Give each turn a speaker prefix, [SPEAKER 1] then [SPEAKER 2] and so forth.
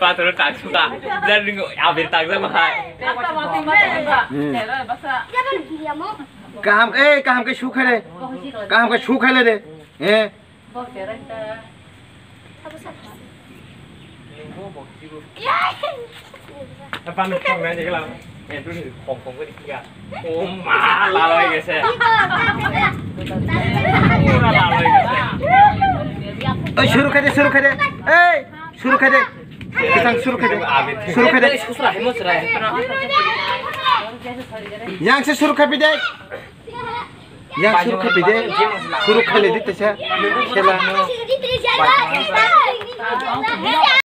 [SPEAKER 1] Patro tak suka. Dan nengok ambil tak sama
[SPEAKER 2] কাহাম এ কাহামকে শু খেলে কাহামকে শু খেলে রে হ্যাঁ
[SPEAKER 3] Boh chera ta.
[SPEAKER 4] Depan kong aja ke lang.
[SPEAKER 1] Itu ni kong kong ni tiga.
[SPEAKER 2] ওই শুরু খেদে শুরু খেদে এই শুরু খেদে কিসাং শুরু খেদে শুরু খেদে
[SPEAKER 1] Susah hemo cerai.
[SPEAKER 2] yang se শুরু খাবি দে yang শুরু খাবি দে শুরু খেলে